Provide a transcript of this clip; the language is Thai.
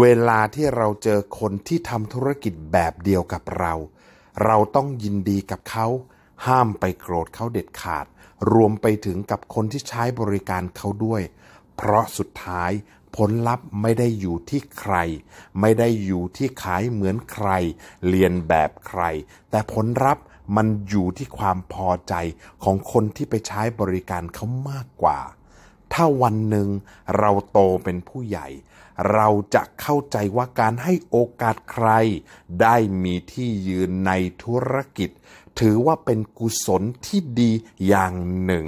เวลาที่เราเจอคนที่ทำธุรกิจแบบเดียวกับเรา เราต้องยินดีกับเขา ห้ามไปโกรธเขาเด็ดขาด รวมไปถึงกับคนที่ใช้บริการเขาด้วย เพราะสุดท้ายผลลัพธ์ไม่ได้อยู่ที่ใคร ไม่ได้อยู่ที่ขายเหมือนใคร เรียนแบบใคร แต่ผลลัพธ์มันอยู่ที่ความพอใจของคนที่ไปใช้บริการเขามากกว่า ถ้าวันหนึ่งเราโตเป็นผู้ใหญ่ เราจะเข้าใจว่าการให้โอกาสใคร ได้มีที่ยืนในธุรกิจ ถือว่าเป็นกุศลที่ดีอย่างหนึ่ง